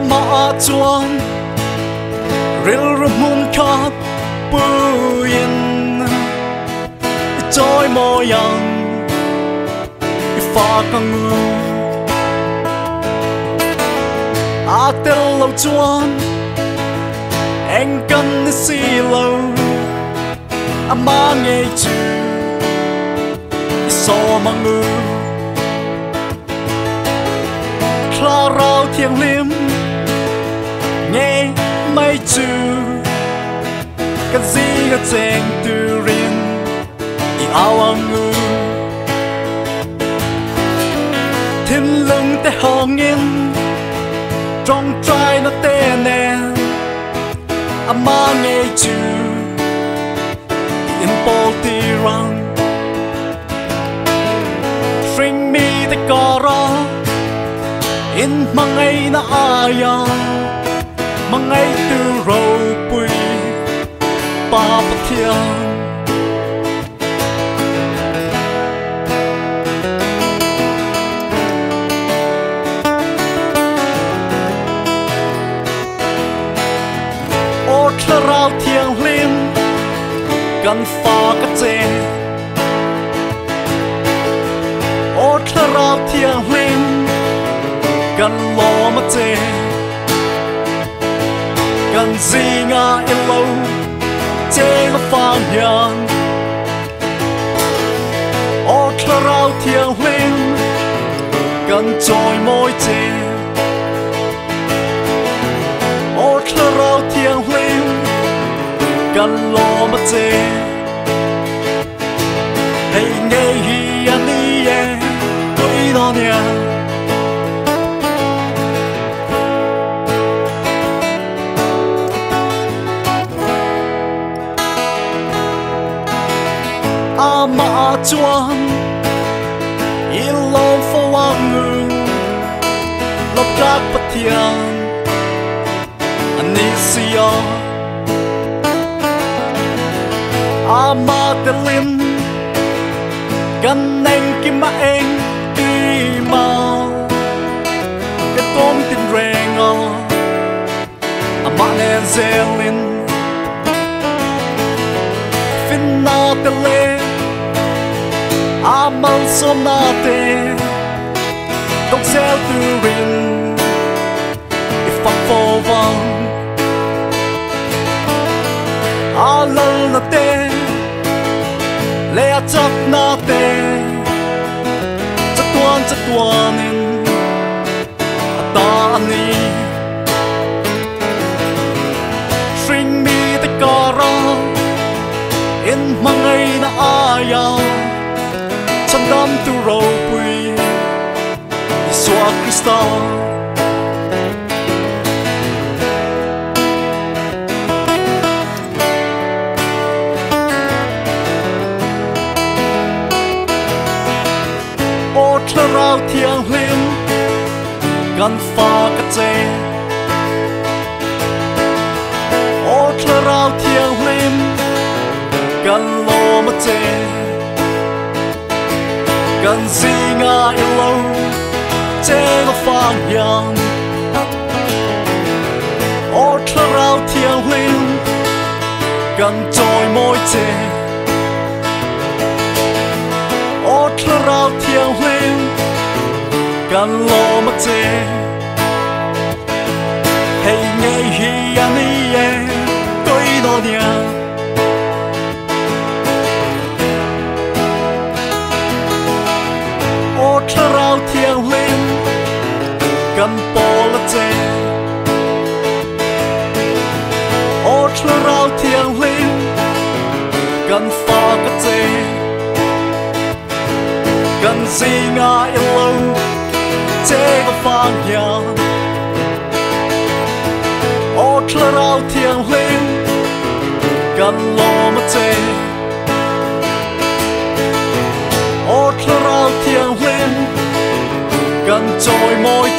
maatuan rilrut mun khat puyin joy moyang ifa kangu atel lo chuan eng kan si lo amang e chu so mangu คลาเราเทียงลิม nghe mây chu cái gì cái chen tu rin i ao ang ngu thiên lưng te hong in trong trai nó tê nè. À, A ma nghe chu in bol ti rang string me the gora in mangai na à. aya មួយថ្ងៃទៅរោពុយបបធាងឆ្លរោធៀងលឹមកាន់ហ្វាកចេអូឆ្លរោធៀងលឹមកាន់លោមកចេ kan zinga in lo che la fa yan ô thla rao thiang lim kan choi moi che ô thla rao thiang lim kan lo ma che hey a ma chuan i lom fo wang ngu lop gak pathian ani sia a ma te lim kan neng ki ma eng ti ma ke tom tin reng o a ma zelin fin na mal som na te dok sel tu if I fall wrong a lal na te le a chap tuan cha tuan in ni string me the cara in mangay na ayaw. dame tout repris et sois cristal. Otra rau thiang hlim gan fa ka che Otra rau thiang hlim gan lo ma che gan zinga i lo che lo fang yang ô thla rao thiang hlim gan trôi môi che ô thla rao thiang hlim gan lo ma che hey nghe polity Oczle rał tiangli Gan fakati Gan zinga ilu Tego fangya Oczle rał tiangli Gan lomati gan trôi môi